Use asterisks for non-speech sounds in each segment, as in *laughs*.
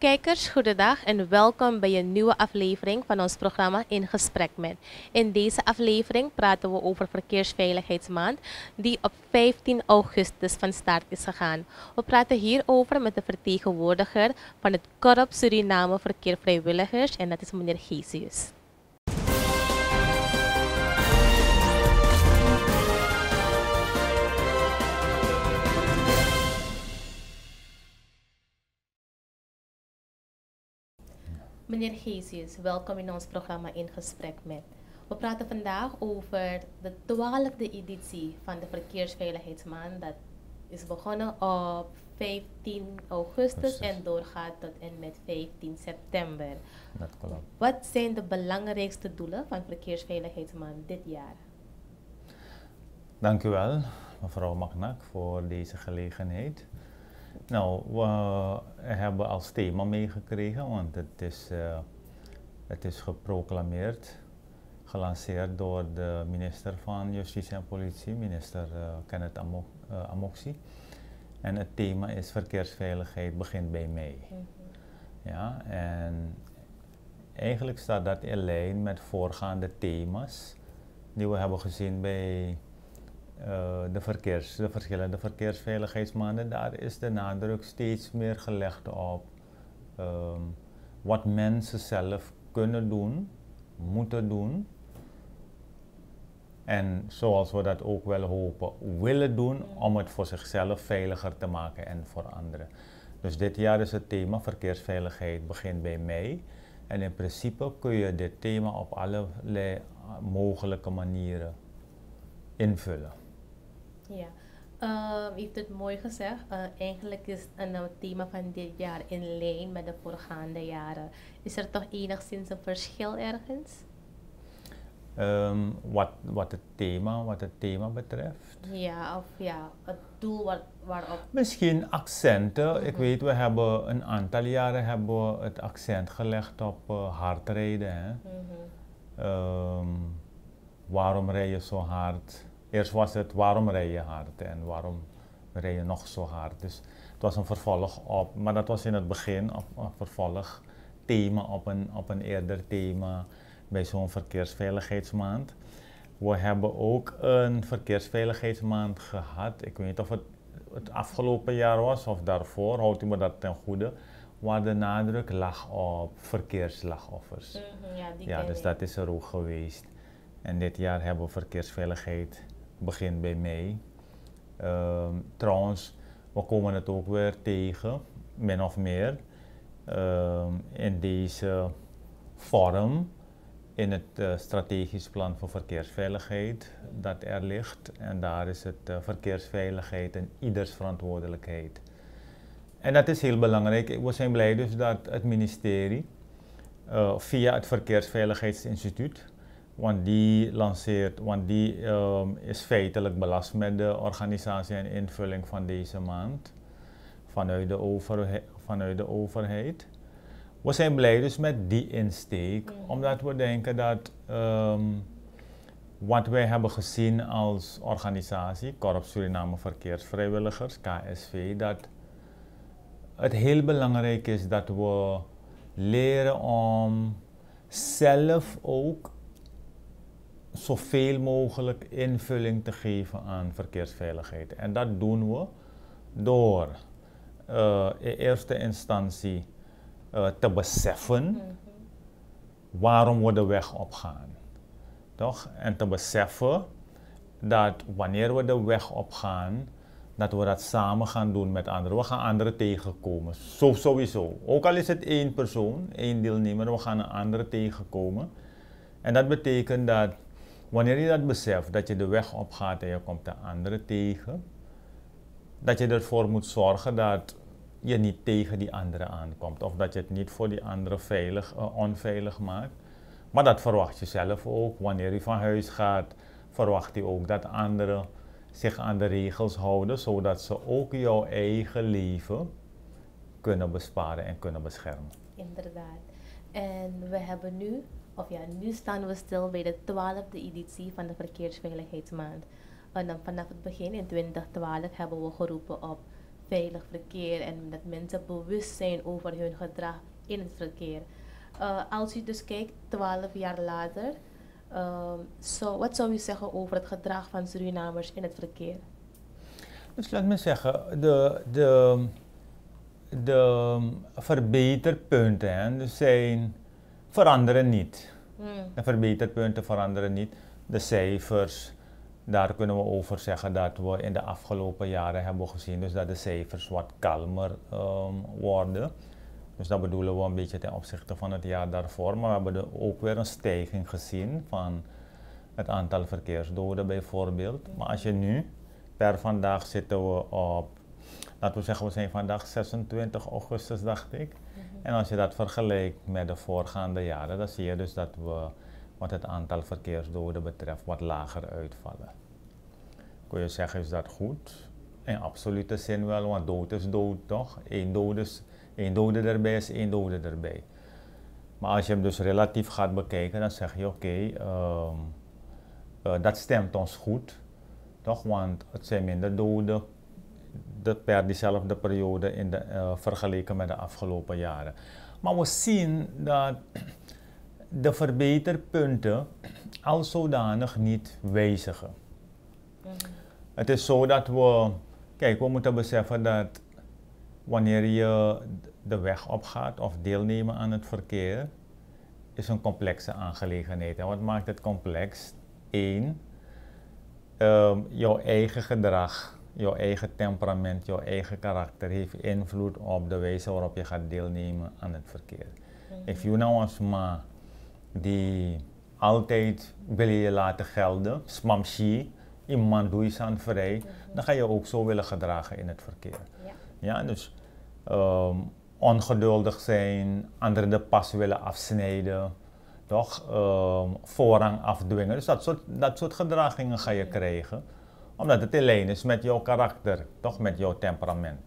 Kijkers, goedendag en welkom bij een nieuwe aflevering van ons programma In Gesprek met. In deze aflevering praten we over Verkeersveiligheidsmaand, die op 15 augustus van start is gegaan. We praten hierover met de vertegenwoordiger van het Korps Suriname Verkeer Vrijwilligers en dat is meneer Gesius. Meneer Gesius, welkom in ons programma In Gesprek met. We praten vandaag over de twaalfde editie van de Verkeersveiligheidsmaand. Dat is begonnen op 15 augustus en doorgaat tot en met 15 september. Dat klopt. Wat zijn de belangrijkste doelen van Verkeersveiligheidsmaand dit jaar? Dank u wel, mevrouw Magnak, voor deze gelegenheid. Nou, we hebben als thema meegekregen, want het is, uh, het is geproclameerd, gelanceerd door de minister van Justitie en Politie, minister uh, Kenneth Amo uh, Amoxie. En het thema is verkeersveiligheid begint bij mij. Mm -hmm. Ja, en eigenlijk staat dat in lijn met voorgaande thema's die we hebben gezien bij uh, de, verkeers, de verschillende verkeersveiligheidsmaanden, daar is de nadruk steeds meer gelegd op um, wat mensen zelf kunnen doen, moeten doen. En zoals we dat ook wel hopen, willen doen om het voor zichzelf veiliger te maken en voor anderen. Dus dit jaar is het thema verkeersveiligheid begint bij mij. En in principe kun je dit thema op allerlei mogelijke manieren invullen. Ja, uh, u heeft het mooi gezegd. Uh, eigenlijk is een uh, thema van dit jaar in lijn met de voorgaande jaren. Is er toch enigszins een verschil ergens? Um, wat, wat, het thema, wat het thema betreft? Ja, of ja, het doel waar, waarop... Misschien accenten. Mm -hmm. Ik weet, we hebben een aantal jaren hebben we het accent gelegd op hardrijden. Hè? Mm -hmm. um, waarom rij je zo hard? Eerst was het waarom rij je hard en waarom rij je nog zo hard. Dus het was een vervolg op, maar dat was in het begin op, een vervolg thema op een, op een eerder thema bij zo'n verkeersveiligheidsmaand. We hebben ook een verkeersveiligheidsmaand gehad. Ik weet niet of het het afgelopen jaar was of daarvoor, houdt u me dat ten goede, waar de nadruk lag op verkeersslachtoffers. Mm -hmm, ja, die ja, dus dat is er ook geweest. En dit jaar hebben we verkeersveiligheid begint bij mij. Um, trouwens, we komen het ook weer tegen, min of meer, um, in deze vorm, in het uh, strategisch plan voor verkeersveiligheid dat er ligt. En daar is het uh, verkeersveiligheid en ieders verantwoordelijkheid. En dat is heel belangrijk. We zijn blij dus dat het ministerie uh, via het Verkeersveiligheidsinstituut want die lanceert, want die um, is feitelijk belast met de organisatie en invulling van deze maand vanuit de, overhe vanuit de overheid. We zijn blij dus met die insteek, omdat we denken dat um, wat wij hebben gezien als organisatie, Korps Suriname Verkeersvrijwilligers, KSV, dat het heel belangrijk is dat we leren om zelf ook zoveel mogelijk invulling te geven aan verkeersveiligheid. En dat doen we door uh, in eerste instantie uh, te beseffen -hmm. waarom we de weg opgaan. Toch? En te beseffen dat wanneer we de weg opgaan, dat we dat samen gaan doen met anderen. We gaan anderen tegenkomen. Zo, sowieso. Ook al is het één persoon, één deelnemer, we gaan een andere tegenkomen. En dat betekent dat Wanneer je dat beseft, dat je de weg opgaat en je komt de andere tegen, dat je ervoor moet zorgen dat je niet tegen die andere aankomt. Of dat je het niet voor die andere veilig, uh, onveilig maakt. Maar dat verwacht je zelf ook. Wanneer je van huis gaat, verwacht je ook dat anderen zich aan de regels houden, zodat ze ook jouw eigen leven kunnen besparen en kunnen beschermen. Inderdaad. En we hebben nu ja, nu staan we stil bij de twaalfde editie van de Verkeersveiligheidsmaand. En dan vanaf het begin in 2012 hebben we geroepen op veilig verkeer en dat mensen bewust zijn over hun gedrag in het verkeer. Uh, als u dus kijkt, twaalf jaar later, uh, wat zou u zeggen over het gedrag van Surinamers in het verkeer? Dus laat me zeggen, de, de, de verbeterpunten zijn, veranderen niet. Hmm. De verbeterpunten veranderen niet. De cijfers, daar kunnen we over zeggen dat we in de afgelopen jaren hebben gezien dus dat de cijfers wat kalmer um, worden. Dus dat bedoelen we een beetje ten opzichte van het jaar daarvoor. Maar we hebben ook weer een stijging gezien van het aantal verkeersdoden bijvoorbeeld. Maar als je nu, per vandaag zitten we op, laten we zeggen we zijn vandaag 26 augustus dacht ik. En als je dat vergelijkt met de voorgaande jaren, dan zie je dus dat we wat het aantal verkeersdoden betreft wat lager uitvallen. Kun je zeggen, is dat goed? In absolute zin wel, want dood is dood toch? Eén dode, één dode erbij is één dode erbij. Maar als je hem dus relatief gaat bekijken, dan zeg je oké, ehm, eh, dat stemt ons goed, toch? Want het zijn minder doden de, per diezelfde periode in de, uh, vergeleken met de afgelopen jaren. Maar we zien dat *clears throat* de verbeterpunten al zodanig niet wijzigen. Het is zo dat we, kijk, we moeten beseffen dat wanneer je de weg opgaat of deelnemen aan het verkeer, is een complexe aangelegenheid. En wat maakt het complex? Eén, um, jouw eigen gedrag, jouw eigen temperament, jouw eigen karakter heeft invloed op de wijze waarop je gaat deelnemen aan het verkeer. Mm If you nou als ma die altijd wil je laten gelden, smamshi, iemand doe je aan vrij, mm dan ga je ook zo willen gedragen in het verkeer. Ja, ja dus um, ongeduldig zijn, anderen de pas willen afsnijden, toch? Um, voorrang afdwingen. Dus dat soort, dat soort gedragingen ga je krijgen, omdat het in is met jouw karakter, toch? Met jouw temperament.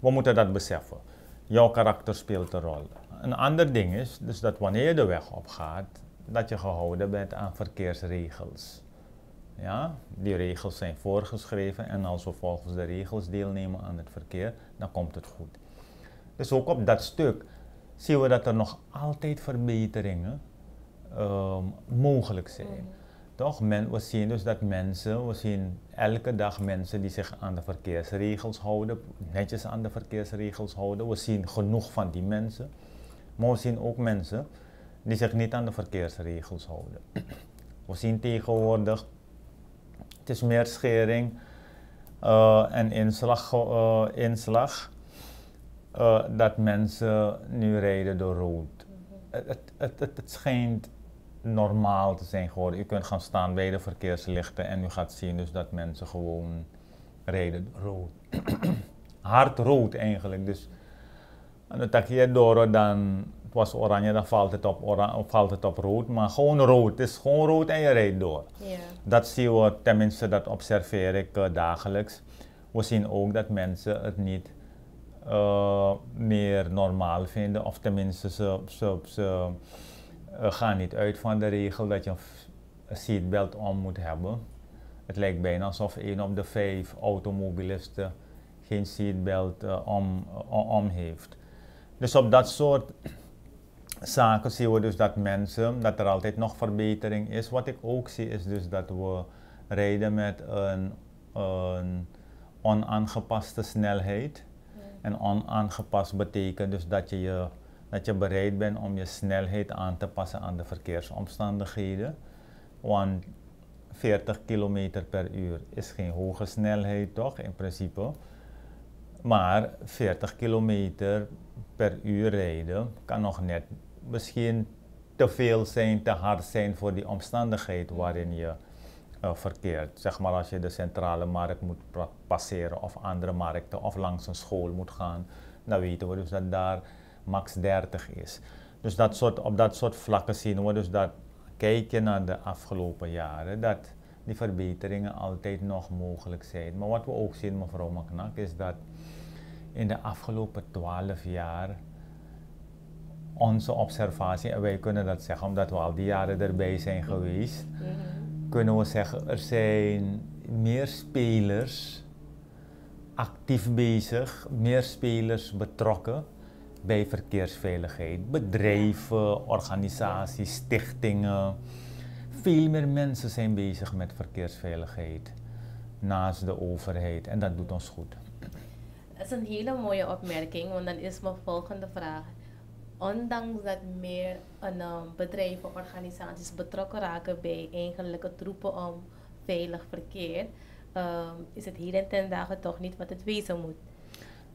We moeten dat beseffen. Jouw karakter speelt een rol. Een ander ding is dus dat wanneer je de weg opgaat, dat je gehouden bent aan verkeersregels. Ja, die regels zijn voorgeschreven en als we volgens de regels deelnemen aan het verkeer, dan komt het goed. Dus ook op dat stuk zien we dat er nog altijd verbeteringen um, mogelijk zijn. Toch? Men, we zien dus dat mensen, we zien elke dag mensen die zich aan de verkeersregels houden, netjes aan de verkeersregels houden. We zien genoeg van die mensen. Maar we zien ook mensen die zich niet aan de verkeersregels houden. *clears throat* We zien tegenwoordig, het is meer schering uh, en inslag, uh, inslag uh, dat mensen nu rijden door rood. Het, het, het, het, schijnt normaal te zijn geworden. Je kunt gaan staan bij de verkeerslichten en u gaat zien dus dat mensen gewoon rijden rood. *clears throat* Hard rood eigenlijk. Dus en dan tak je door, dan het was oranje, dan valt het op, oranje, valt het op rood. Maar gewoon rood, het is gewoon rood en je rijdt door. Yeah. Dat zien we, tenminste dat observeer ik uh, dagelijks. We zien ook dat mensen het niet uh, meer normaal vinden. Of tenminste, ze, ze, ze gaan niet uit van de regel dat je een seatbelt om moet hebben. Het lijkt bijna alsof één op de vijf automobilisten geen seatbelt om, om heeft. Dus op dat soort *clears throat* zaken zien we dus dat mensen, dat er altijd nog verbetering is. Wat ik ook zie is dus dat we rijden met een, een onaangepaste snelheid. En onaangepast betekent dus dat je, je, dat je bereid bent om je snelheid aan te passen aan de verkeersomstandigheden. Want 40 km per uur is geen hoge snelheid toch in principe. Maar 40 kilometer per uur rijden kan nog net misschien te veel zijn, te hard zijn voor die omstandigheid waarin je uh, verkeert. Zeg maar als je de centrale markt moet passeren of andere markten of langs een school moet gaan, dan weten we dus dat daar max 30 is. Dus dat soort, op dat soort vlakken zien we dus dat, kijk je naar de afgelopen jaren, dat die verbeteringen altijd nog mogelijk zijn. Maar wat we ook zien, mevrouw Maknak, is dat in de afgelopen 12 jaar onze observatie, en wij kunnen dat zeggen omdat we al die jaren erbij zijn geweest, mhm. kunnen we zeggen er zijn meer spelers actief bezig, meer spelers betrokken bij verkeersveiligheid. Bedrijven, organisaties, stichtingen. Veel meer mensen zijn bezig met verkeersveiligheid naast de overheid en dat doet ons goed. Dat is een hele mooie opmerking, want dan is mijn volgende vraag. Ondanks dat meer een, um, bedrijven, organisaties betrokken raken bij eigenlijk het roepen om veilig verkeer, um, is het hier en ten dagen toch niet wat het wezen moet.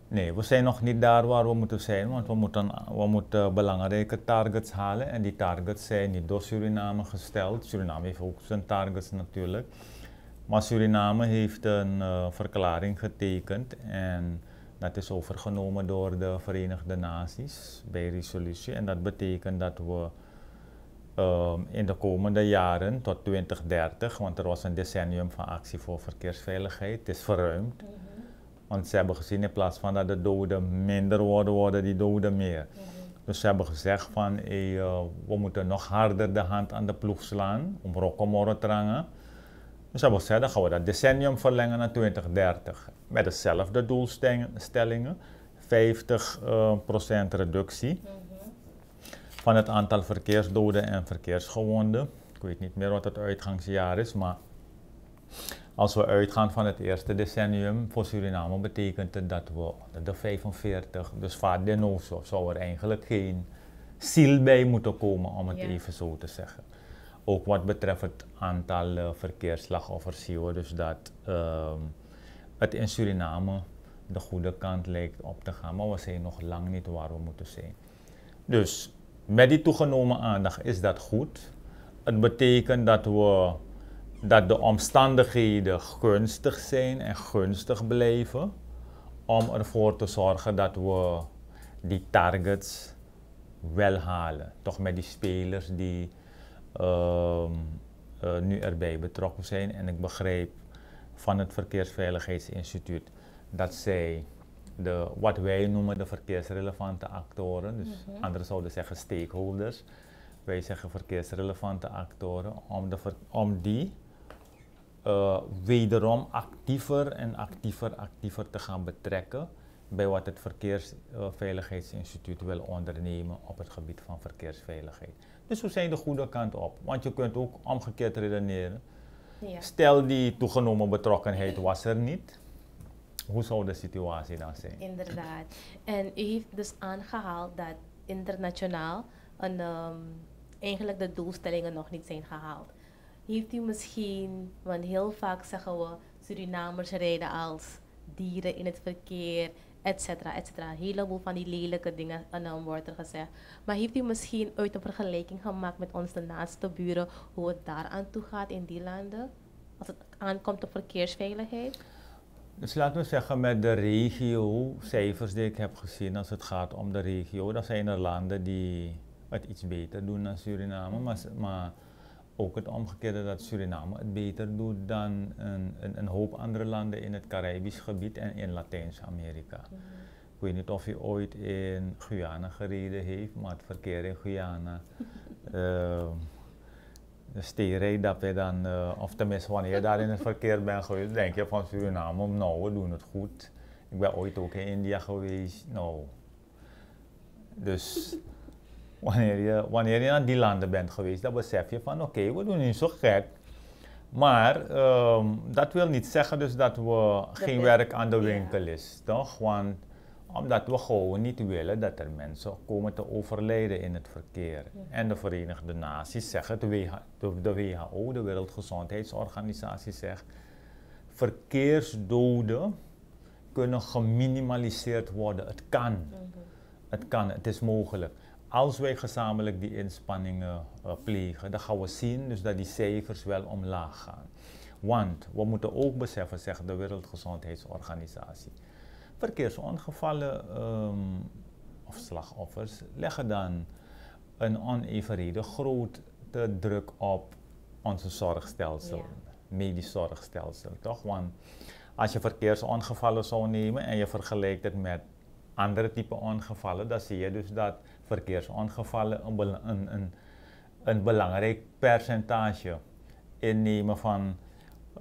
Nee, we zijn nog niet daar waar we moeten zijn, want we moeten, we moeten belangrijke targets halen. En die targets zijn niet door Suriname gesteld. Suriname heeft ook zijn targets natuurlijk. Maar Suriname heeft een uh, verklaring getekend en dat is overgenomen door de Verenigde Naties bij resolutie. En dat betekent dat we uh, in de komende jaren tot 2030, want er was een decennium van actie voor verkeersveiligheid, is verruimd. Want ze hebben gezien in plaats van dat de doden minder worden, worden die doden meer. Mm -hmm. Dus ze hebben gezegd van hey, uh, we moeten nog harder de hand aan de ploeg slaan om rokomorren te rangen. Dus wil zeggen, dan gaan we dat decennium verlengen naar 2030. Met dezelfde doelstellingen. 50% uh, reductie van het aantal verkeersdoden en verkeersgewonden. Ik weet niet meer wat het uitgangsjaar is, maar als we uitgaan van het eerste decennium voor Suriname, betekent het dat we de 45, dus vaak de zou er eigenlijk geen ziel bij moeten komen, om het even zo te zeggen. Ook wat betreft het aantal uh, verkeersslachtoffers zien we dus dat uh, het in Suriname de goede kant lijkt op te gaan, maar we zijn nog lang niet waar we moeten zijn. Dus met die toegenomen aandacht is dat goed. Het betekent dat, we, dat de omstandigheden gunstig zijn en gunstig blijven om ervoor te zorgen dat we die targets wel halen. Toch met die spelers die uh, uh, nu erbij betrokken zijn. En ik begreep van het Verkeersveiligheidsinstituut dat zij de, wat wij noemen de verkeersrelevante actoren, dus mm -hmm. anderen zouden zeggen stakeholders, wij zeggen verkeersrelevante actoren, om, de, om die uh, wederom actiever en actiever, actiever te gaan betrekken bij wat het Verkeersveiligheidsinstituut wil ondernemen op het gebied van verkeersveiligheid. Dus we zijn de goede kant op. Want je kunt ook omgekeerd redeneren. Ja. Stel die toegenomen betrokkenheid was er niet. Hoe zou de situatie dan zijn? Inderdaad. En u heeft dus aangehaald dat internationaal een, um, eigenlijk de doelstellingen nog niet zijn gehaald. Heeft u misschien, want heel vaak zeggen we Surinamers rijden als dieren in het verkeer et cetera, et cetera. Een heleboel van die lelijke dingen um, wordt er gezegd. Maar heeft u misschien ooit een vergelijking gemaakt met onze naaste buren, hoe het daar aan toe gaat in die landen? Als het aankomt op verkeersveiligheid? Dus laten we zeggen met de regio-cijfers die ik heb gezien als het gaat om de regio, dan zijn er landen die het iets beter doen dan Suriname. Maar, maar ook het omgekeerde dat Suriname het beter doet dan een, een, een hoop andere landen in het Caribisch gebied en in Latijns-Amerika. Mm -hmm. Ik weet niet of u ooit in Guyana gereden heeft, maar het verkeer in Guyana. uh, *laughs* de dat we dan, uh, of tenminste wanneer je daar in het verkeer bent geweest, denk je van Suriname, nou we doen het goed. Ik ben ooit ook in India geweest, nou. Dus wanneer je, wanneer je naar die landen bent geweest, dan besef je van oké, okay, we doen niet zo gek. Maar um, dat wil niet zeggen dus dat we geen werk aan de winkel is, toch? Want omdat we gewoon niet willen dat er mensen komen te overlijden in het verkeer. Ja. En de Verenigde Naties zeggen, de, WHO, de WHO, de Wereldgezondheidsorganisatie zegt, verkeersdoden kunnen geminimaliseerd worden. Het kan. Mm -hmm. Het kan, het is mogelijk als wij gezamenlijk die inspanningen uh, plegen, dan gaan we zien dus dat die cijfers wel omlaag gaan. Want we moeten ook beseffen, zegt de Wereldgezondheidsorganisatie, verkeersongevallen um, of slachtoffers leggen dan een onevenredig grote druk op onze zorgstelsel, ja. medisch zorgstelsel, toch? Want als je verkeersongevallen zou nemen en je vergelijkt het met andere type ongevallen, dan zie je dus dat verkeersongevallen een, een, een, een belangrijk percentage innemen van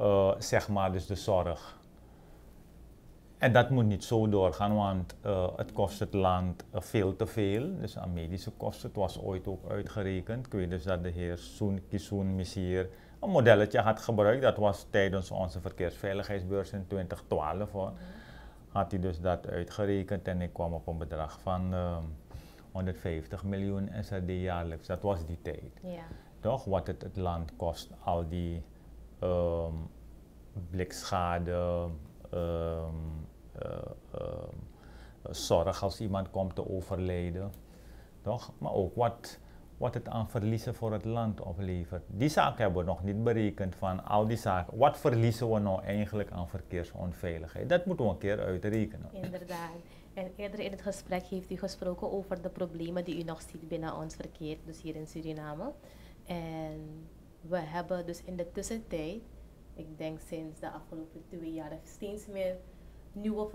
uh, zeg maar dus de zorg. En dat moet niet zo doorgaan, want uh, het kost het land uh, veel te veel. Dus aan medische kosten. Het was ooit ook uitgerekend. Ik weet dus dat de heer Soen Kisoen Missier een modelletje had gebruikt. Dat was tijdens onze verkeersveiligheidsbeurs in 2012. Hoor. Had hij dus dat uitgerekend en ik kwam op een bedrag van uh, 150 miljoen SRD jaarlijks. Dat was die tijd. Ja. Toch? Wat het het land kost, al die um, blikschade, um, uh, um, zorg als iemand komt te overlijden. Toch? Maar ook wat, wat het aan verliezen voor het land oplevert. Die zaken hebben we nog niet berekend van al die zaken. Wat verliezen we nou eigenlijk aan verkeersonveiligheid? Dat moeten we een keer uitrekenen. Inderdaad. En eerder in het gesprek heeft u gesproken over de problemen die u nog ziet binnen ons verkeer, dus hier in Suriname. En we hebben dus in de tussentijd, ik denk sinds de afgelopen twee jaar, steeds meer nieuwe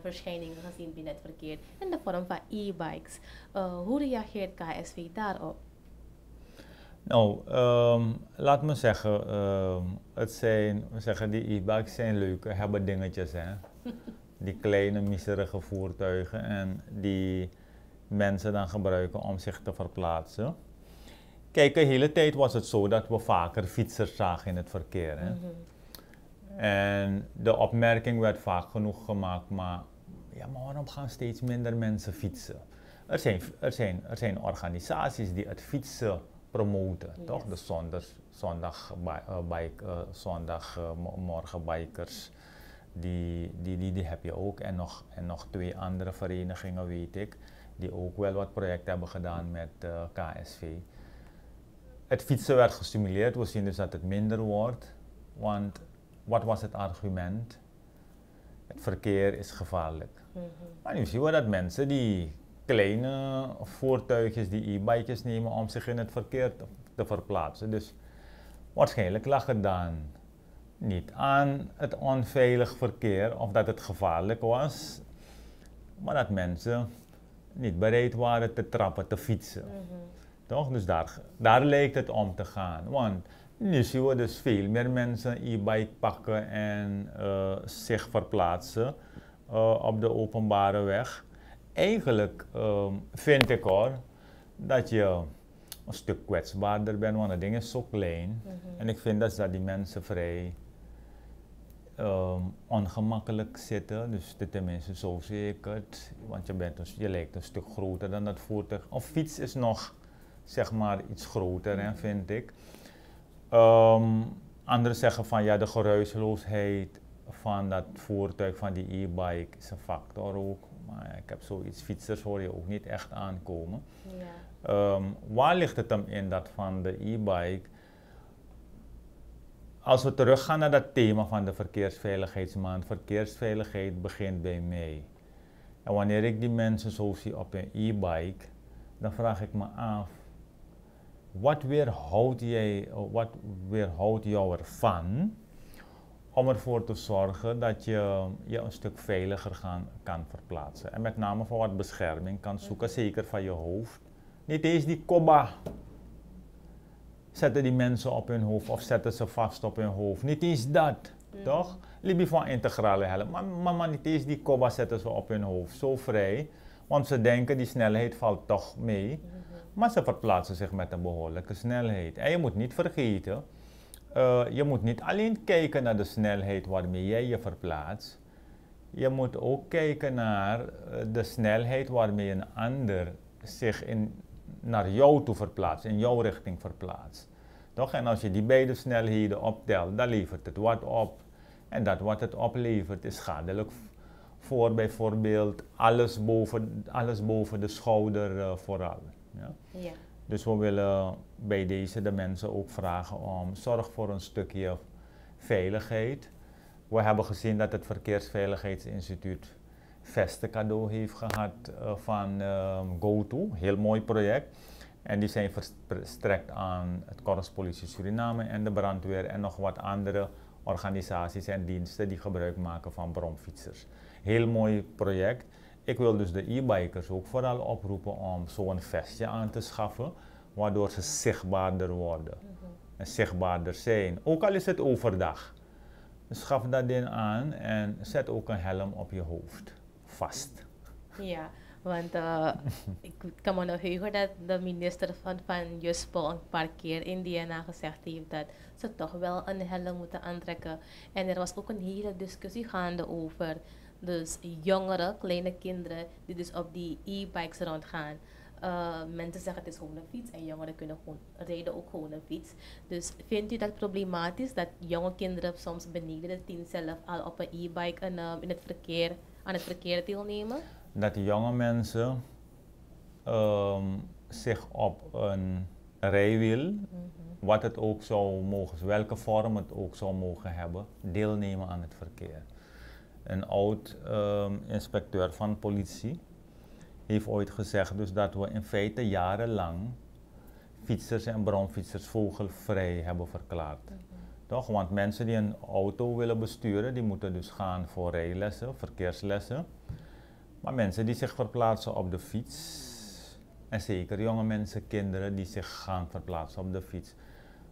verschijningen gezien binnen het verkeer in de vorm van e-bikes. Uh, hoe reageert KSV daarop? Nou, um, laat me zeggen, um, het zijn, we zeggen die e-bikes zijn leuke, hebben dingetjes hè. *laughs* die kleine miserige voertuigen en die mensen dan gebruiken om zich te verplaatsen. Kijk, de hele tijd was het zo dat we vaker fietsers zagen in het verkeer. Hè? Mm -hmm. En de opmerking werd vaak genoeg gemaakt, maar, ja, maar waarom gaan steeds minder mensen fietsen? Er zijn, er zijn, er zijn organisaties die het fietsen promoten, yes. toch? De zondag, zondag, uh, bike, uh, zondag uh, morgen bikers, die, die, die, die heb je ook. En nog, en nog twee andere verenigingen, weet ik, die ook wel wat projecten hebben gedaan met KSV het fietsen werd gestimuleerd. We zien dus dat het minder wordt. Want wat was het argument? Het verkeer is gevaarlijk. Mm -hmm. Maar nu zien we dat mensen die kleine voertuigjes, die e-bikes nemen om zich in het verkeer te, te, verplaatsen. Dus waarschijnlijk lag het dan niet aan het onveilig verkeer of dat het gevaarlijk was, maar dat mensen niet bereid waren te trappen, te fietsen. Mm -hmm. Toch? Dus daar, daar lijkt het om te gaan. Want nu zien we dus veel meer mensen e-bike pakken en uh, zich verplaatsen uh, op de openbare weg. Eigenlijk um, vind ik hoor dat je een stuk kwetsbaarder bent, want het ding is zo klein. Mm -hmm. En ik vind dat, dat die mensen vrij um, ongemakkelijk zitten. Dus tenminste zo zie ik het. Want je, bent een, je lijkt een stuk groter dan dat voertuig. Of fiets is nog zeg maar iets groter, hè, vind ik. Um, anderen zeggen van ja, de geruisloosheid van dat voertuig, van die e-bike, is een factor ook. Maar ik heb zoiets, fietsers hoor je ook niet echt aankomen. Ja. Um, waar ligt het dan in dat van de e-bike? Als we teruggaan naar dat thema van de verkeersveiligheidsmaand, verkeersveiligheid begint bij mij. En wanneer ik die mensen zo zie op een e-bike, dan vraag ik me af, wat weerhoudt, jij, wat weerhoudt jou ervan om ervoor te zorgen dat je je een stuk veiliger kan verplaatsen? En met name voor wat bescherming kan zoeken, zeker van je hoofd. Niet eens die koba zetten die mensen op hun hoofd of zetten ze vast op hun hoofd. Niet eens dat, mm. toch? Libi van integrale helm. Maar, maar, maar, niet eens die koba zetten ze op hun hoofd. Zo vrij. Want ze denken die snelheid valt toch mee. Mm maar ze verplaatsen zich met een behoorlijke snelheid. En je moet niet vergeten, uh, je moet niet alleen kijken naar de snelheid waarmee jij je verplaatst. Je moet ook kijken naar uh, de snelheid waarmee een ander zich in, naar jou toe verplaatst, in jouw richting verplaatst. Toch? En als je die beide snelheden optelt, dan levert het wat op. En dat wat het oplevert is schadelijk voor bijvoorbeeld alles boven, alles boven de schouder uh, vooral. Ja? ja. Dus we willen bij deze de mensen ook vragen om zorg voor een stukje veiligheid. We hebben gezien dat het Verkeersveiligheidsinstituut Vesten cadeau heeft gehad uh, van uh, GoTo, heel mooi project. En die zijn verstrekt aan het Korps Politie Suriname en de brandweer en nog wat andere organisaties en diensten die gebruik maken van bromfietsers. Heel mooi project. Ik wil dus de e-bikers ook vooral oproepen om zo'n vestje aan te schaffen, waardoor ze zichtbaarder worden. En zichtbaarder zijn. Ook al is het overdag. schaf dat ding aan en zet ook een helm op je hoofd. Vast. Ja, want uh, ik *laughs* kan me nog heugen dat de minister van, van Juspel een paar keer in DNA gezegd heeft dat ze toch wel een helm moeten aantrekken. En er was ook een hele discussie gaande over dus jongeren, kleine kinderen, die dus op die e-bikes rondgaan. Uh, mensen zeggen het is gewoon een fiets en jongeren kunnen gewoon rijden ook gewoon een fiets. Dus vindt u dat problematisch dat jonge kinderen soms beneden de tien zelf al op een e-bike en, uh, in het verkeer, aan het verkeer deelnemen? Dat die jonge mensen um, zich op een rijwiel, mm -hmm. wat het ook zou mogen, welke vorm het ook zou mogen hebben, deelnemen aan het verkeer. Een oud um, inspecteur van politie heeft ooit gezegd dus dat we in feite jarenlang fietsers en bromfietsers vogelvrij hebben verklaard. Mm -hmm. Toch? Want mensen die een auto willen besturen, die moeten dus gaan voor rijlessen, verkeerslessen. Maar mensen die zich verplaatsen op de fiets, en zeker jonge mensen, kinderen die zich gaan verplaatsen op de fiets,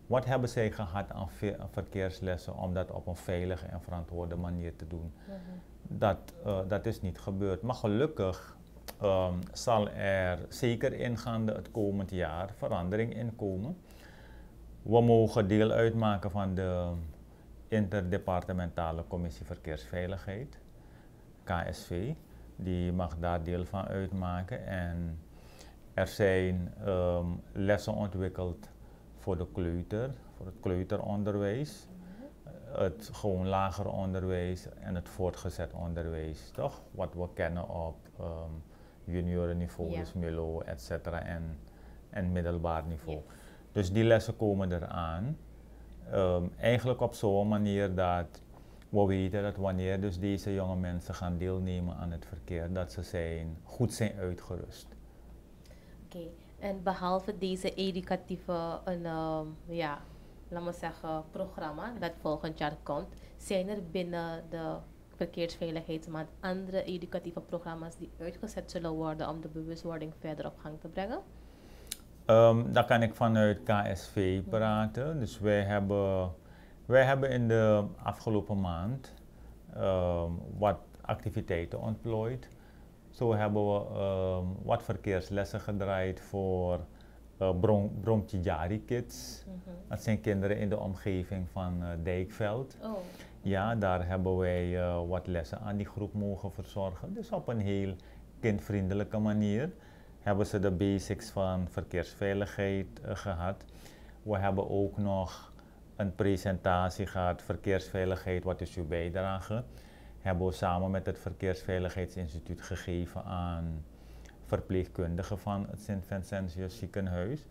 wat hebben zij gehad aan verkeerslessen om dat op een veilige en verantwoorde manier te doen? Mm -hmm. dat, uh, dat is niet gebeurd. Maar gelukkig um, zal er zeker ingaande het komend jaar verandering in komen. We mogen deel uitmaken van de interdepartementale commissie verkeersveiligheid, KSV. Die mag daar deel van uitmaken. En er zijn um, lessen ontwikkeld voor de kleuter, voor het kleuteronderwijs, het gewoon lager onderwijs en het voortgezet onderwijs, toch? Wat we kennen op um, juniorenniveau, ja. dus MILO, et cetera, en, en middelbaar niveau. Dus die lessen komen eraan. Um, eigenlijk op zo'n manier dat we weten dat wanneer dus deze jonge mensen gaan deelnemen aan het verkeer, dat ze zijn, goed zijn uitgerust. Oké, en behalve deze educatieve, een, um, ja, laat maar zeggen, programma dat volgend jaar komt, zijn er binnen de verkeersveiligheidsmaand andere educatieve programma's die uitgezet zullen worden om de bewustwording verder op gang te brengen? Um, daar kan ik vanuit KSV praten. Dus wij hebben, wij hebben in de afgelopen maand um, wat activiteiten ontplooid. Zo hebben we um, wat verkeerslessen gedraaid voor uh, Kids. Mm -hmm. Dat zijn kinderen in de omgeving van uh, Dijkveld. Oh. Ja, daar hebben wij uh, wat lessen aan die groep mogen verzorgen. Dus op een heel kindvriendelijke manier hebben ze de basics van verkeersveiligheid uh, gehad. We hebben ook nog een presentatie gehad, verkeersveiligheid, wat is uw bijdrage? Hebben we samen met het Verkeersveiligheidsinstituut gegeven aan verpleegkundigen van het Sint-Vincentius ziekenhuis,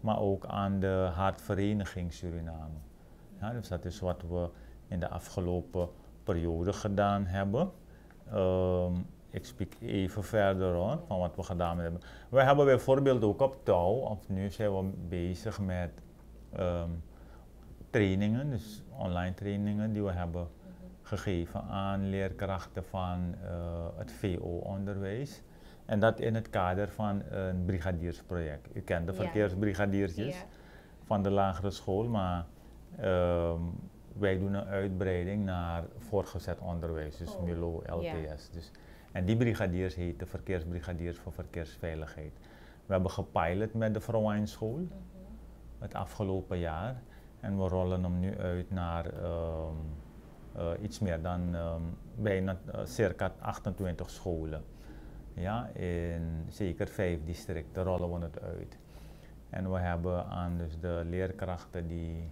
maar ook aan de Hartvereniging Suriname. Ja, dus dat is wat we in de afgelopen periode gedaan hebben. Um, ik spreek even verder hoor, van wat we gedaan hebben. We hebben bijvoorbeeld ook op touw, of nu zijn we bezig met um, trainingen, dus online trainingen die we hebben gegeven aan leerkrachten van uh, het VO-onderwijs. En dat in het kader van een brigadiersproject. U kent de verkeersbrigadiertjes ja. van de lagere school, maar um, wij doen een uitbreiding naar voortgezet onderwijs, dus oh. MILO, LTS. Dus, en die brigadiers heten verkeersbrigadiers voor verkeersveiligheid. We hebben gepilot met de Vrouwenschool mm -hmm. het afgelopen jaar. En we rollen hem nu uit naar um, uh, iets meer dan um, bijna uh, circa 28 scholen. Ja, in zeker vijf districten rollen we het uit. En we hebben aan dus de leerkrachten die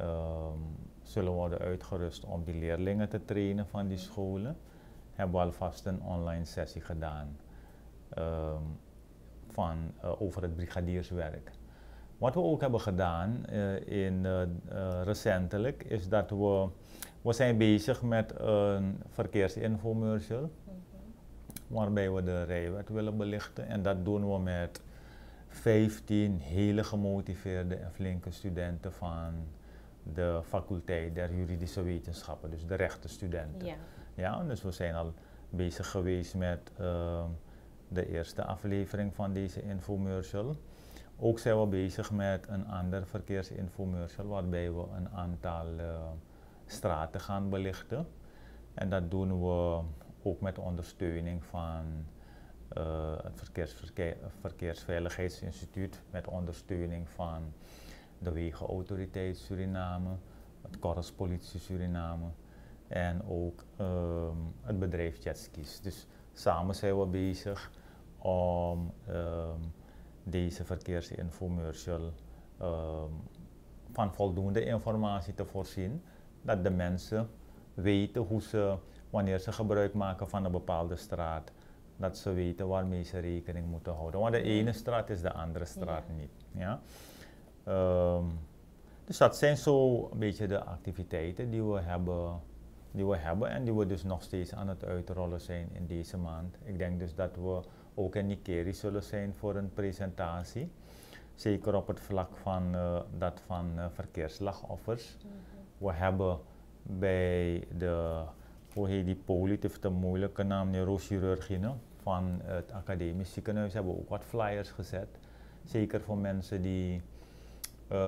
um, zullen worden uitgerust om die leerlingen te trainen van die scholen, hebben we alvast een online sessie gedaan um, van, uh, over het brigadierswerk. Wat we ook hebben gedaan uh, in, uh, recentelijk is dat we, we zijn bezig met een verkeersinfomercial mm -hmm. waarbij we de rijwet willen belichten en dat doen we met 15 hele gemotiveerde en flinke studenten van de faculteit der juridische wetenschappen, dus de rechtenstudenten. Ja. Ja, dus we zijn al bezig geweest met uh, de eerste aflevering van deze infomercial. Ook zijn we bezig met een ander verkeersinfomercial waarbij we een aantal uh, straten gaan belichten. En dat doen we ook met ondersteuning van uh, het Verkeers, Verkeersveiligheidsinstituut, met ondersteuning van de Wegenautoriteit Suriname, het Korpspolitie Suriname en ook um, het bedrijf Jetskis. Dus samen zijn we bezig om um, deze verkeersinfomercial um, van voldoende informatie te voorzien, dat de mensen weten hoe ze, wanneer ze gebruik maken van een bepaalde straat, dat ze weten waarmee ze rekening moeten houden. Want de ene straat is de andere straat niet. Ja? Dus dat zijn zo een beetje de activiteiten die we hebben die we hebben en die we dus nog steeds aan het uitrollen zijn in deze maand. Ik denk dus dat we ook in Nikeri zullen zijn voor een presentatie. Zeker op het vlak van uh, dat van uh, verkeersslachtoffers. Mm -hmm. We hebben bij de, hoe heet die poli, heeft een moeilijke naam, neurochirurgie van het academisch ziekenhuis, hebben we ook wat flyers gezet. Zeker voor mensen die uh,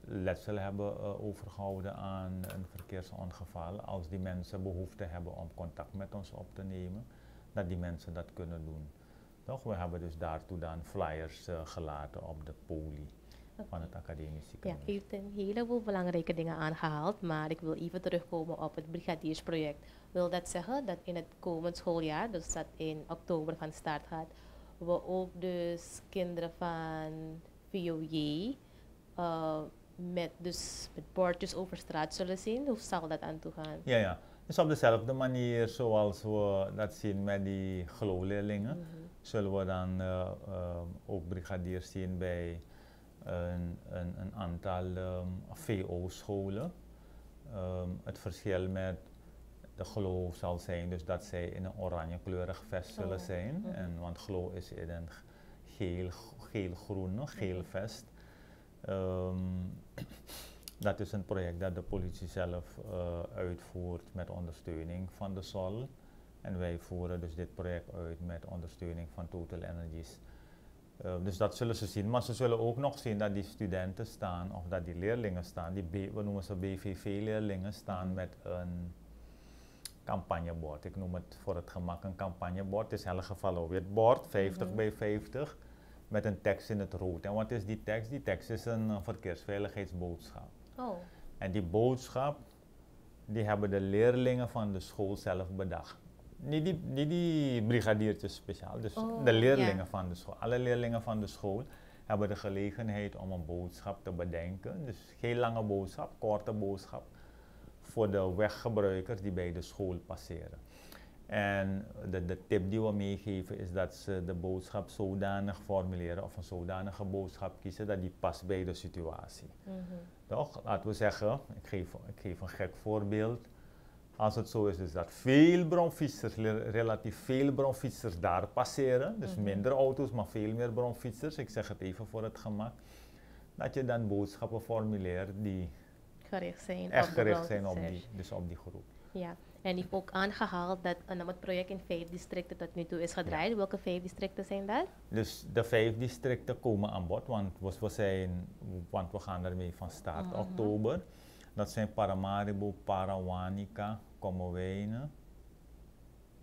letsel hebben uh, overgehouden aan een verkeersongeval. Als die mensen behoefte hebben om contact met ons op te nemen, dat die mensen dat kunnen doen. Toch? We hebben dus daartoe dan flyers uh, gelaten op de poli van het academisch ziekenhuis. Ja, u heeft een heleboel belangrijke dingen aangehaald, maar ik wil even terugkomen op het brigadiersproject. Wil dat zeggen dat in het komend schooljaar, dus dat in oktober van start gaat, we ook dus kinderen van VOJ uh, met, dus met bordjes over straat zullen zien? Hoe zal dat aan toe gaan? Ja, ja. Dus op dezelfde manier zoals we dat zien met die GLO-leerlingen, mm -hmm. zullen we dan uh, uh, ook brigadiers zien bij een, een, een aantal um, VO-scholen. Um, het verschil met de GLO zal zijn dus dat zij in een oranjekleurig vest zullen oh. zijn. Mm -hmm. en, want GLO is in een geel, geel-groene, geel vest. Um, *clears throat* dat is een project dat de politie zelf uh, uitvoert met ondersteuning van de SOL. En wij voeren dus dit project uit met ondersteuning van Total Energies. Uh, dus dat zullen ze zien. Maar ze zullen ook nog zien dat die studenten staan, of dat die leerlingen staan, die B, we noemen ze BVV-leerlingen, staan mhm. met een campagnebord. Ik noem het voor het gemak een campagnebord. Het is in elk geval een wit bord, 50 mm -hmm. bij 50 met een tekst in het rood. En wat is die tekst? Die tekst is een uh, verkeersveiligheidsboodschap. Oh. En die boodschap, die hebben de leerlingen van de school zelf bedacht. Niet die, niet die brigadiertjes speciaal, dus oh, de leerlingen yeah. van de school. Alle leerlingen van de school hebben de gelegenheid om een boodschap te bedenken. Dus geen lange boodschap, korte boodschap voor de weggebruikers die bij de school passeren. En de, de tip die we meegeven is dat ze de boodschap zodanig formuleren of een zodanige boodschap kiezen dat die past bij de situatie. Mm -hmm. Toch? Laten we zeggen, ik geef, ik geef een gek voorbeeld. Als het zo is dus dat veel bronfietsers, relatief veel bronfietsers daar passeren, dus mm -hmm. minder auto's, maar veel meer bronfietsers, ik zeg het even voor het gemak, dat je dan boodschappen formuleert die gericht zijn echt gericht zijn op die, dus op die groep. Ja. En heeft ook aangehaald dat uh, het project in vijf districten tot nu toe is gedraaid. Ja. Welke vijf districten zijn dat? Dus de vijf districten komen aan bod, want we, zijn, want we gaan ermee van start uh -huh. oktober. Dat zijn Paramaribo, Parawanika, Komowene,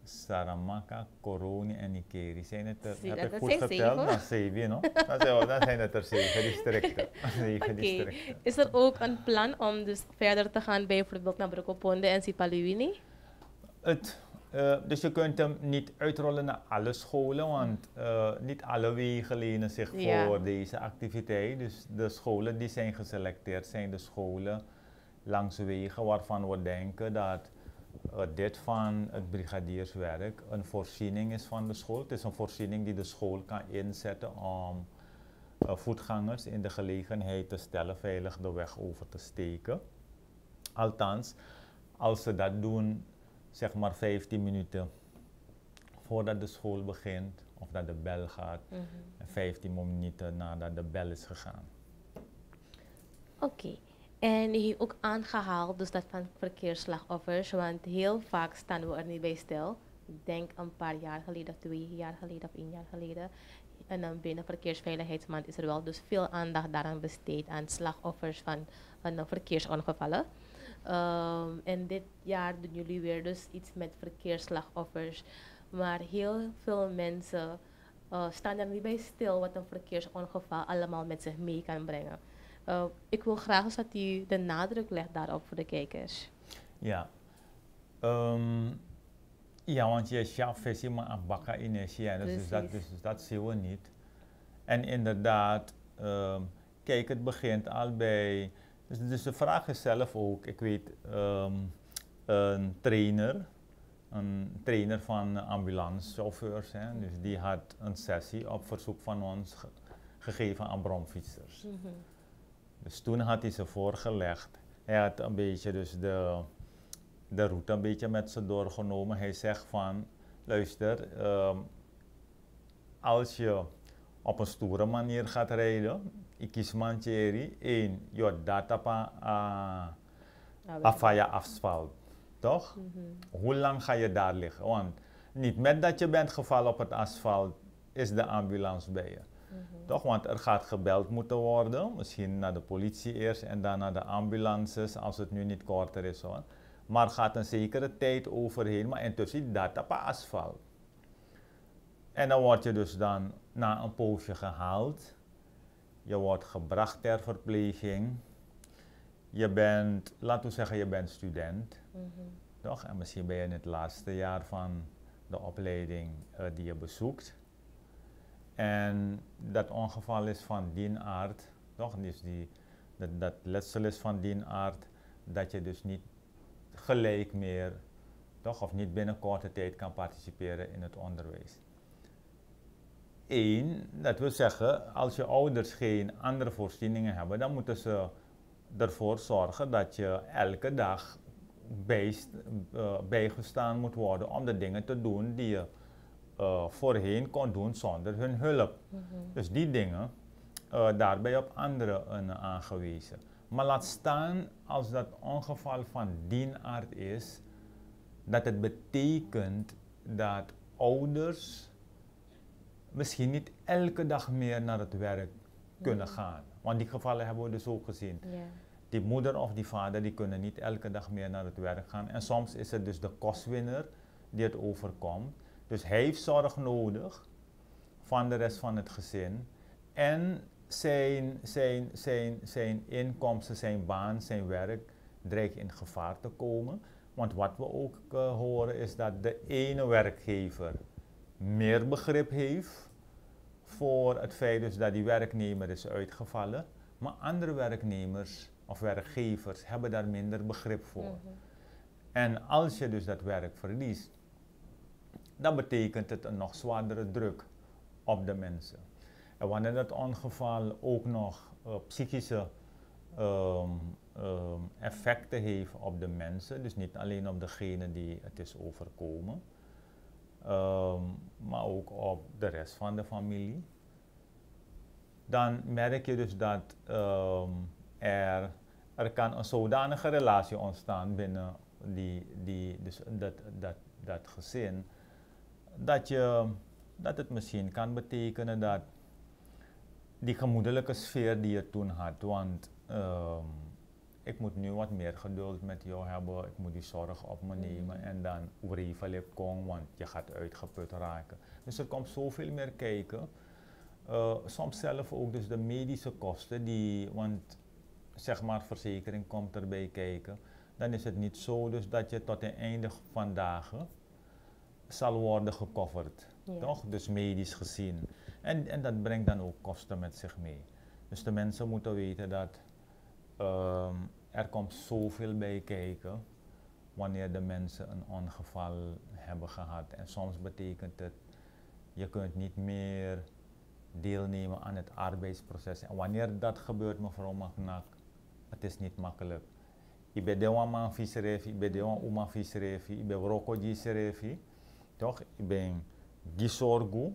Saramaka, Coroni en Nikeri. Zijn het er, Zie, heb ik goed geteld? Nou, zeven, no? dat, zijn, zijn het er zeven districten. zeven okay. districten. Is er ook een plan om dus verder te gaan bijvoorbeeld naar Brokoponde en Sipaluini? Het, uh, dus je kunt hem niet uitrollen naar alle scholen, want uh, niet alle wegen lenen zich ja. voor deze activiteit. Dus de scholen die zijn geselecteerd zijn de scholen langs wegen waarvan we denken dat dit van het brigadierswerk een voorziening is van de school. Het is een voorziening die de school kan inzetten om uh, voetgangers in de gelegenheid te stellen veilig de weg over te steken. Althans, als ze dat doen, zeg maar 15 minuten voordat de school begint of dat de bel gaat, mm -hmm. en 15 minuten nadat de bel is gegaan. Oké. Okay. En heeft ook aangehaald, dus dat van verkeersslachtoffers, want heel vaak staan we er niet bij stil. Ik denk een paar jaar geleden, twee jaar geleden of één jaar geleden. En dan binnen Verkeersveiligheidsmaand is er wel dus veel aandacht daaraan besteed aan slachtoffers van uh, verkeersongevallen. Ehm, en dit jaar doen jullie weer dus iets met verkeersslachtoffers. Maar heel veel mensen uh, staan er niet bij stil wat een verkeersongeval allemaal met zich mee kan brengen. Uh, ik wil graag eens dat u de nadruk legt daarop voor de kijkers. Ja, um, ja want je chauffeur je maar bakka energie, dus, dus, dat, dus, dus dat zien we niet. En inderdaad, um, kijk, het begint al bij. Dus, dus de vraag is zelf ook, ik weet, um, een trainer een trainer van ambulancechauffeurs. Hè. Dus die had een sessie op verzoek van ons gegeven aan bromfietsers. Mhm. Dus toen had hij ze voorgelegd. Hij had een beetje dus de, de route een beetje met ze doorgenomen. Hij zegt van, luister, um, als je op een stoere manier gaat rijden, ik kies mancheri, één, je datapa uh, afaya asfalt. Toch? Mhm. Hoe lang ga je daar liggen? Want niet met dat je bent gevallen op het asfalt, is de ambulance bij je. Mhm. Toch? Want er gaat gebeld moeten worden. Misschien naar de politie eerst en dan naar de ambulances, als het nu niet korter is hoor. Maar gaat een zekere tijd overheen, maar intussen dat op asfalt. En dan word je dus dan na een poosje gehaald. Je wordt gebracht ter verpleging je bent, laten we zeggen, je bent student, mm toch? En misschien ben je in het laatste jaar van de opleiding uh, die je bezoekt. En dat ongeval is van die aard, toch? Dus die, dat, letsel is van die aard dat je dus niet gelijk meer, toch? Of niet binnen korte tijd kan participeren in het onderwijs. Eén, dat wil zeggen, als je ouders geen andere voorzieningen hebben, dan moeten ze ervoor zorgen dat je elke dag bij, uh, bijgestaan moet worden om de dingen te doen die je uh, voorheen kon doen zonder hun hulp. Mhm. Dus die dingen, uh, daarbij op anderen aangewezen. Maar laat staan als dat ongeval van die aard is, dat het betekent dat ouders misschien niet elke dag meer naar het werk kunnen mhm. gaan. Want die gevallen hebben we dus ook gezien. Die moeder of die vader die kunnen niet elke dag meer naar het werk gaan. En soms is het dus de kostwinner die het overkomt. Dus hij heeft zorg nodig van de rest van het gezin. En zijn, zijn, zijn, zijn inkomsten, zijn baan, zijn werk dreigt in gevaar te komen. Want wat we ook uh, horen is dat de ene werkgever meer begrip heeft voor het feit dus dat die werknemer is uitgevallen. Maar andere werknemers of werkgevers hebben daar minder begrip voor. Mhm. En als je dus dat werk verliest, dan betekent het een nog zwaardere druk op de mensen. En wanneer dat ongeval ook nog uh, psychische um, um, effecten heeft op de mensen, dus niet alleen op degene die het is overkomen, um, maar ook op de rest van de familie, dan merk je dus dat er, er kan een zodanige relatie ontstaan binnen die, die, dus dat, dat, dat gezin, dat, je, dat het misschien kan betekenen dat die gemoedelijke sfeer die je toen had, want um, ik moet nu wat meer geduld met jou hebben, ik moet die zorg op me nemen mm. en dan oerevelijk kom, want je gaat uitgeput raken. Dus er komt zoveel meer kijken. Uh, soms zelf ook dus de medische kosten, die, want zeg maar verzekering komt erbij kijken, dan is het niet zo dus dat je tot het einde van dagen zal worden gecoverd. Toch? Dus medisch gezien. En, en dat brengt dan ook kosten met zich mee. Dus de mensen moeten weten dat um, er komt zoveel bij kijken wanneer de mensen een ongeval hebben gehad. En soms betekent het, je kunt niet meer deelnemen aan het arbeidsproces. En wanneer dat gebeurt, mevrouw Magnak, het is niet makkelijk. Ik ben de man visserefi, ik ben de uma visserefi, ik ben toch? Ik ben gisorgu,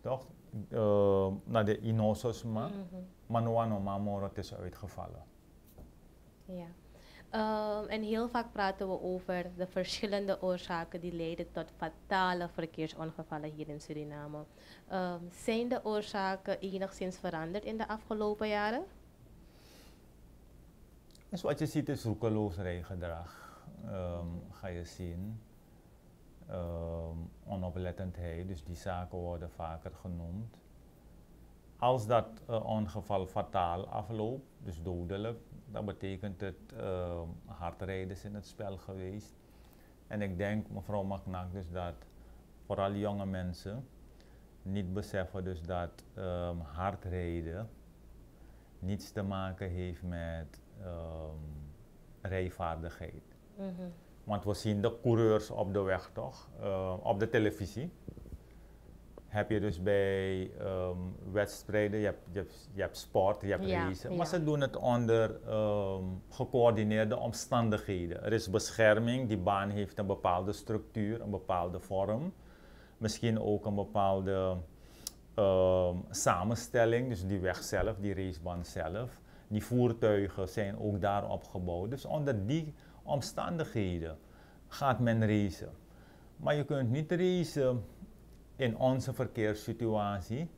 toch? Uh, naar de inosos ma, mm -hmm. manuano is uitgevallen. Ja. Um, en heel vaak praten we over de verschillende oorzaken die leiden tot fatale verkeersongevallen hier in Suriname. Um, zijn de oorzaken enigszins veranderd in de afgelopen jaren? Dus wat je ziet is roekeloos rijgedrag. Ehm, ga je zien. Um, onoplettendheid, dus die zaken worden vaker genoemd. Als dat uh, ongeval fataal afloopt, dus dodelijk, dan betekent het uh, hardrijders in het spel geweest. En ik denk, mevrouw Maknak, dus dat vooral jonge mensen niet beseffen dus dat um, hardrijden niets te maken heeft met um, rijvaardigheid. -hmm. Want we zien de coureurs op de weg toch, uh, op de televisie heb je dus bij um, wedstrijden, je hebt, je, hebt, je hebt sport, je hebt ja, ja. maar ze doen het onder um, gecoördineerde omstandigheden. Er is bescherming, die baan heeft een bepaalde structuur, een bepaalde vorm, misschien ook een bepaalde um, samenstelling, dus die weg zelf, die racebaan zelf. Die voertuigen zijn ook daarop gebouwd. Dus onder die omstandigheden gaat men racen. Maar je kunt niet racen in onze verkeerssituatie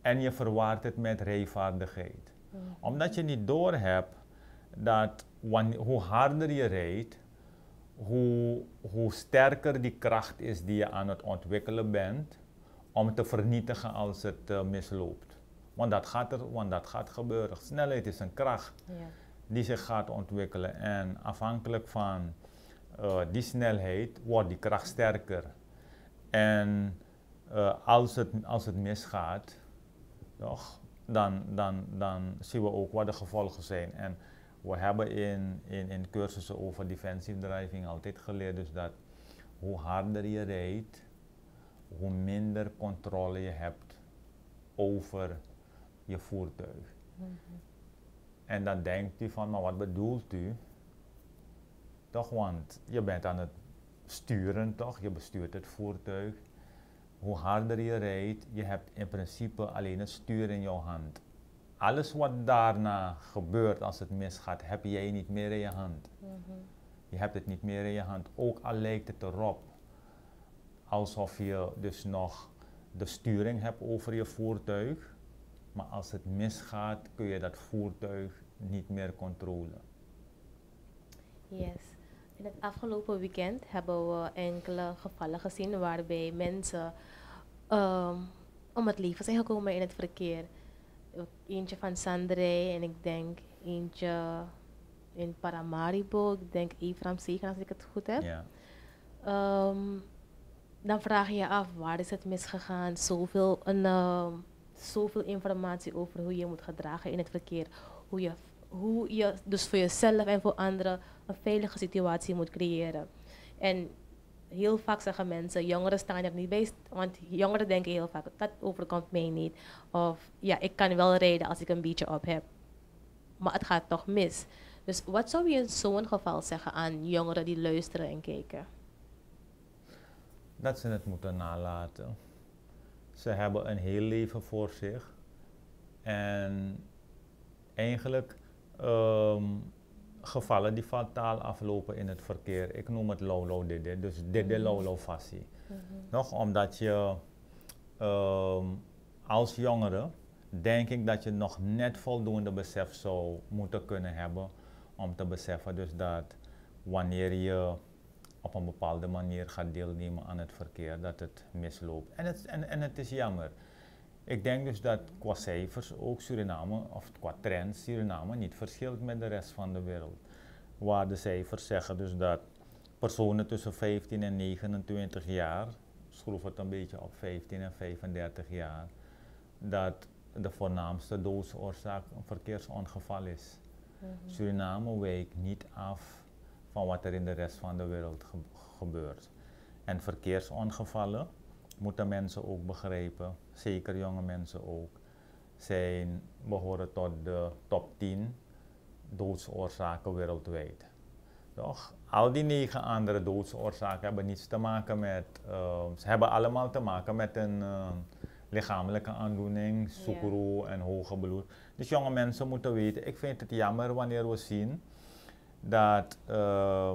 en je verwaart het met rijvaardigheid. Mm. Omdat je niet doorhebt dat wanneer, hoe harder je rijdt, hoe, hoe sterker die kracht is die je aan het ontwikkelen bent om te vernietigen als het uh, misloopt. Want dat, gaat er, want dat gaat gebeuren. Snelheid is een kracht ja. Die zich gaat ontwikkelen. En afhankelijk van uh, die snelheid wordt die kracht sterker. En uh, als, het, als het misgaat, toch, dan, dan, dan zien we ook wat de gevolgen zijn. En we hebben in, in, in cursussen over defensive driving altijd geleerd dus dat hoe harder je rijdt, hoe minder controle je hebt over je voertuig. -hmm. En dan denkt u van, maar wat bedoelt u? Toch, want je bent aan het sturen, toch? Je bestuurt het voertuig hoe harder je rijdt, je hebt in principe alleen het stuur in jouw hand. Alles wat daarna gebeurt als het misgaat, heb jij niet meer in je hand. Mm -hmm. Je hebt het niet meer in je hand. Ook al lijkt het erop alsof je dus nog de sturing hebt over je voertuig. Maar als het misgaat, kun je dat voertuig niet meer controleren. Yes. In het afgelopen weekend hebben we enkele gevallen gezien waarbij mensen um, om het leven zijn gekomen in het verkeer. Eentje van Sandré en ik denk eentje in Paramaribo, ik denk Efram Zegen als ik het goed heb. Ja. Um, dan vraag je je af, waar is het misgegaan? Zoveel, een, uh, zoveel informatie over hoe je moet gedragen in het verkeer. Hoe je, hoe je dus voor jezelf en voor anderen een veilige situatie moet creëren. En heel vaak zeggen mensen, jongeren staan er niet bij, want jongeren denken heel vaak, dat overkomt mij niet. Of ja, ik kan wel rijden als ik een beetje op heb. Maar het gaat toch mis. Dus wat zou je in zo'n geval zeggen aan jongeren die luisteren en kijken? Dat ze het moeten nalaten. Ze hebben een heel leven voor zich. En eigenlijk um, gevallen die fataal aflopen in het verkeer. Ik noem het lolo dede, dus dede mhm. lolo fassie. Mm Nog omdat je um, als jongere denk ik dat je nog net voldoende besef zou moeten kunnen hebben om te beseffen dus dat wanneer je op een bepaalde manier gaat deelnemen aan het verkeer, dat het misloopt. En het, en, en het is jammer. Ik denk dus dat qua cijfers ook Suriname, of qua trends, Suriname niet verschilt met de rest van de wereld. Waar de cijfers zeggen dus dat personen tussen 15 en 29 jaar, schroef het een beetje op 15 en 35 jaar, dat de voornaamste doodsoorzaak een verkeersongeval is. Mm Suriname wijkt niet af van wat er in de rest van de wereld gebeurt. En verkeersongevallen moeten mensen ook begrijpen, zeker jonge mensen ook, zijn, behoren tot de top 10 doodsoorzaken wereldwijd. Toch? Al die negen andere doodsoorzaken hebben niets te maken met, uh, ze hebben allemaal te maken met een uh, lichamelijke aandoening, yeah. en hoge bloed. Dus jonge mensen moeten weten, ik vind het jammer wanneer we zien dat uh,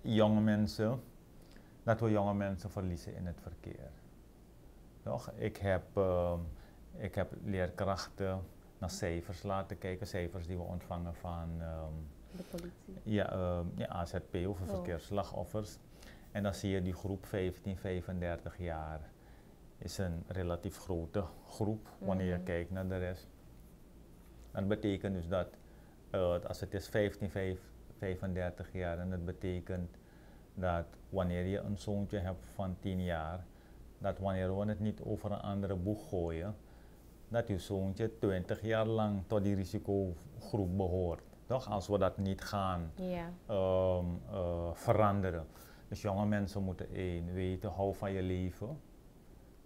jonge mensen dat we jonge mensen verliezen in het verkeer. Toch? Ik, heb, uh, ik heb leerkrachten naar cijfers laten kijken, cijfers die we ontvangen van ehm, De politie. ja, ehm, ja, AZP over Oh. verkeersslachtoffers. En dan zie je die groep 15-35 jaar is een relatief grote groep wanneer je Mhm. kijkt naar de rest. Dat betekent dus dat eh, als het is 15, 35 jaar en dat betekent dat wanneer je een zoontje hebt van 10 jaar, dat wanneer we het niet over een andere boeg gooien, dat je zoontje 20 jaar lang tot die risicogroep behoort. Toch? Als we dat niet gaan Ja. ehm, eh, veranderen. Dus jonge mensen moeten één weten, hou van je leven.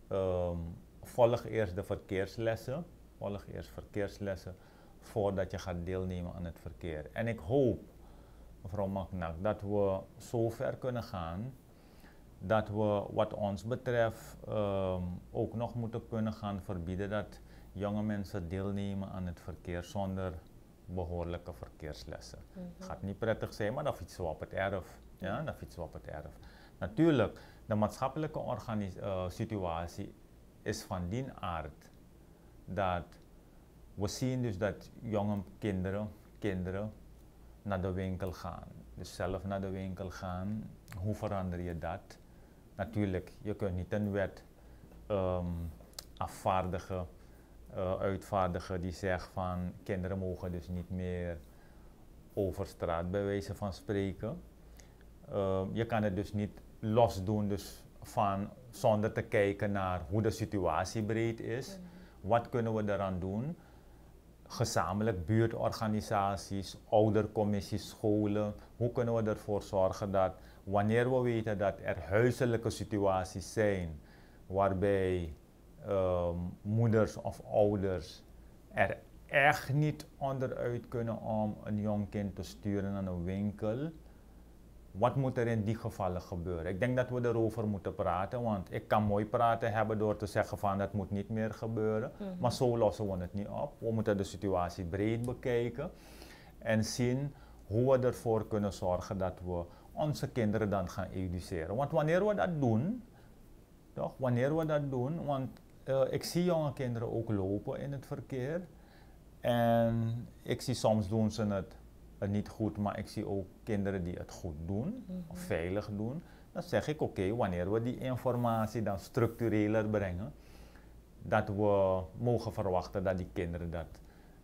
Ehm, volg eerst de verkeerslessen. Volg eerst verkeerslessen voordat je gaat deelnemen aan het verkeer. En ik hoop, mevrouw Magnak, dat we zo ver kunnen gaan dat we wat ons betreft ehm, ook nog moeten kunnen gaan verbieden dat jonge mensen deelnemen aan het verkeer zonder behoorlijke verkeerslessen. Mhm. Het gaat niet prettig zijn, maar dan fietsen we op het erf. Ja, dan fietsen we op het erf. Natuurlijk, de maatschappelijke eh, situatie is van die aard dat we zien dus dat jonge kinderen, kinderen naar de winkel gaan. Dus zelf naar de winkel gaan. Hoe verander je dat? Natuurlijk, je kunt niet een wet ehm, afvaardigen, eh, uitvaardigen die zegt van kinderen mogen dus niet meer over straat bij wijze van spreken. Ehm, je kan het dus niet los doen dus van, zonder te kijken naar hoe de situatie breed is. Wat kunnen we daaraan doen? Gezamenlijk buurtorganisaties, oudercommissies, scholen. Hoe kunnen we ervoor zorgen dat wanneer we weten dat er huiselijke situaties zijn waarbij ehm, moeders of ouders er echt niet onderuit kunnen om een jong kind te sturen naar een winkel. Wat moet er in die gevallen gebeuren? Ik denk dat we erover moeten praten, want ik kan mooi praten hebben door te zeggen van dat moet niet meer gebeuren. Mhm. Maar zo lossen we het niet op. We moeten de situatie breed bekijken en zien hoe we ervoor kunnen zorgen dat we onze kinderen dan gaan educeren. Want wanneer we dat doen, toch? Wanneer we dat doen, want eh, ik zie jonge kinderen ook lopen in het verkeer. En ik zie soms doen ze het eh, niet goed, maar ik zie ook kinderen die het goed doen, of Mhm. veilig doen. Dan zeg ik oké, wanneer we die informatie dan structureler brengen, dat we mogen verwachten dat die kinderen dat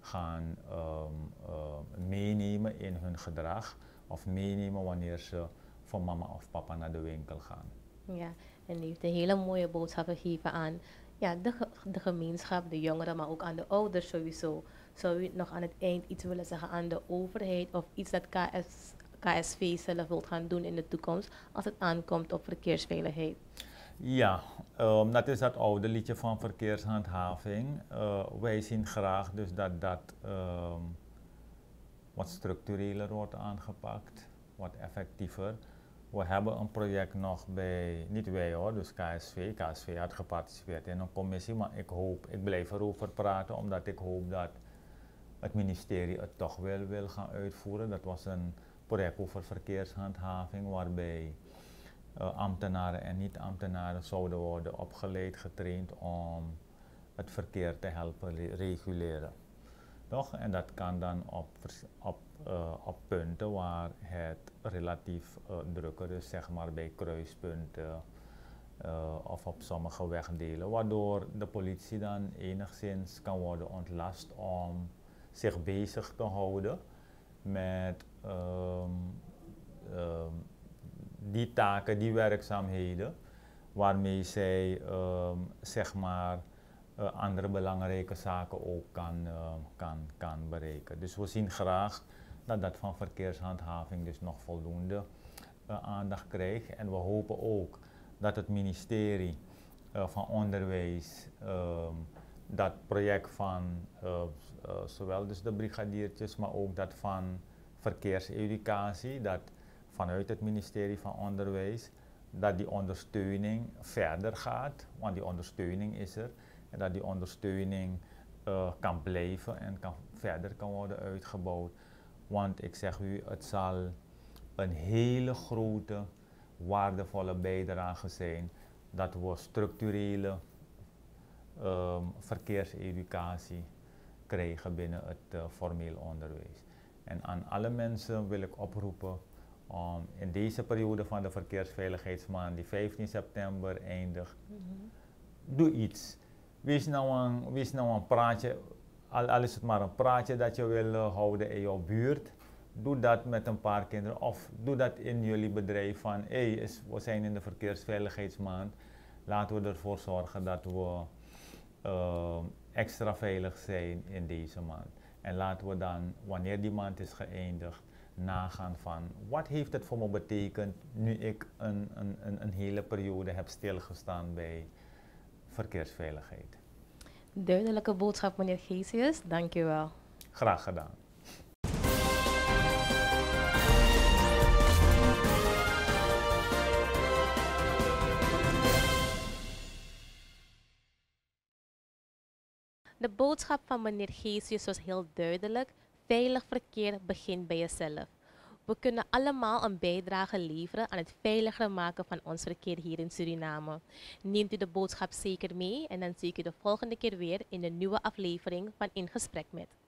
gaan ehm, ehm, meenemen in hun gedrag. Of meenemen wanneer ze van mama of papa naar de winkel gaan. Ja, en u heeft een hele mooie boodschap gegeven aan ja, de, de gemeenschap, de jongeren, maar ook aan de ouders sowieso. Zou u nog aan het eind iets willen zeggen aan de overheid of iets dat KS, KSV zelf wilt gaan doen in de toekomst als het aankomt op verkeersveiligheid? Ja, ehm, dat is dat oude liedje van verkeershandhaving. Eh, wij zien graag dus dat dat ehm, wat structureler wordt aangepakt, wat effectiever. We hebben een project nog bij, niet wij hoor, dus KSV. KSV had geparticipeerd in een commissie, maar ik hoop, ik blijf erover praten omdat ik hoop dat het ministerie het toch wel wil gaan uitvoeren. Dat was een project over verkeershandhaving waarbij eh, ambtenaren en niet-ambtenaren zouden worden opgeleid, getraind om het verkeer te helpen re- reguleren. Toch? En dat kan dan op, op, eh, op punten waar het relatief eh, drukker is, zeg maar bij kruispunten of op sommige wegdelen, waardoor de politie dan enigszins kan worden ontlast om zich bezig te houden met ehm, ehm, die taken, die werkzaamheden, waarmee zij ehm, zeg maar eh, andere belangrijke zaken ook kan, kan, kan bereiken. Dus we zien graag dat dat van verkeershandhaving dus nog voldoende eh, aandacht krijgt. En we hopen ook dat het ministerie eh, van Onderwijs dat project van eh, eh, zowel dus de brigadiertjes, maar ook dat van verkeerseducatie, dat vanuit het ministerie van Onderwijs, dat die ondersteuning verder gaat, want die ondersteuning is er, en dat die ondersteuning eh, kan blijven en kan, verder kan worden uitgebouwd. Want ik zeg u, het zal een hele grote, waardevolle bijdrage zijn dat we structurele ehm, verkeerseducatie krijgen binnen het uh, formeel onderwijs. En aan alle mensen wil ik oproepen om in deze periode van de Verkeersveiligheidsmaand, die 15 september eindigt, mm -hmm. doe iets. Wees nou een, wees nou een praatje, al, al, is het maar een praatje dat je wil uh, houden in jouw buurt. Doe dat met een paar kinderen of doe dat in jullie bedrijf van hé, hey, we zijn in de verkeersveiligheidsmaand. Laten we ervoor zorgen dat we uh, extra veilig zijn in deze maand. En laten we dan, wanneer die maand is geëindigd, nagaan van wat heeft het voor me betekend nu ik een, een, een, een hele periode heb stilgestaan bij verkeersveiligheid. Duidelijke boodschap, meneer Geesius. Dank u wel. Graag gedaan. De boodschap van meneer Geesius was heel duidelijk. Veilig verkeer begint bij jezelf. We kunnen allemaal een bijdrage leveren aan het veiliger maken van ons verkeer hier in Suriname. Neemt u de boodschap zeker mee en dan zie ik u de volgende keer weer in een nieuwe aflevering van In Gesprek met.